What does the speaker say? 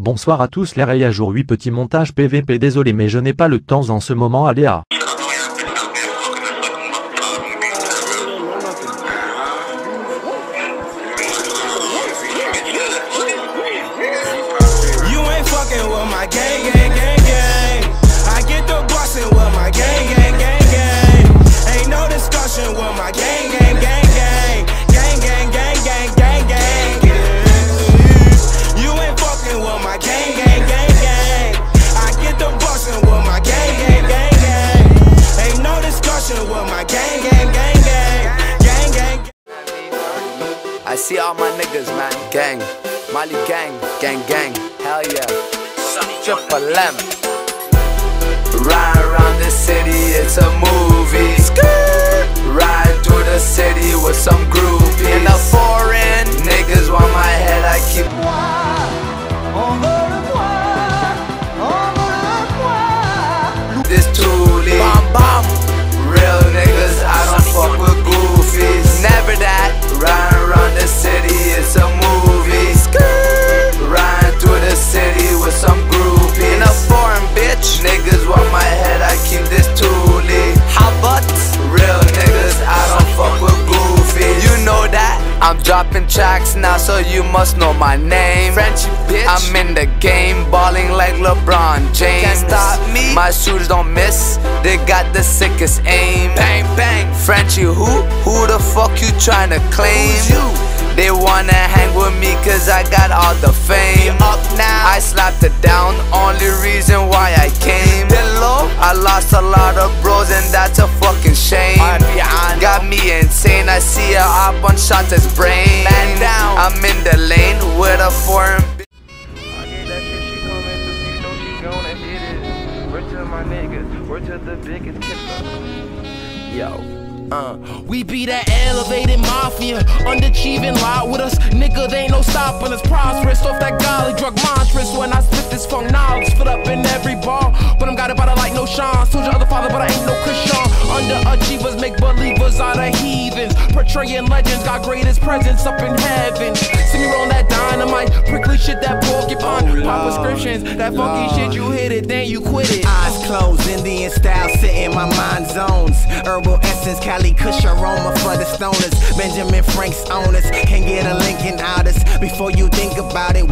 Bonsoir à tous les à jour 8 petit montage PVP désolé mais je n'ai pas le temps en ce moment aléa. I see all my niggas, man. Gang. Molly gang. Gang, gang. Hell yeah. Triple M. Ride around the city, it's a movie. Ride dropping tracks now, so you must know my name. Frenchy bitch. I'm in the game, balling like LeBron James. Can't stop me. My shooters don't miss. They got the sickest aim. Bang bang. Frenchy, who? Who the fuck you trying to claim? Who's you? They wanna hang with me cause I got all the fame. A lot of bros and that's a fucking shame. Got me insane. I see a op on shots as brain. Man down. I'm in the lane with a foreign. my niggas, word to the biggest killer. Yo. Uh, we be that elevated mafia, underachieving loud with us. Nigga, they ain't no stopping us. Prosperous off that golly drug monstrous. When I spit this funk knowledge, fit up in every bar. But I'm got it by the light, no shine. Told your other father, but I ain't no Portraying legends, got greatest presence up in heaven. See me roll that dynamite, prickly shit that porcupine. Oh, Pop prescriptions, that funky shit, you hit it, then you quit it. Eyes closed, Indian style, sit in my mind zones. Herbal essence, Cali Kush aroma for the stoners. Benjamin Frank's owners. Can't get a Lincoln out us. Before you think about it,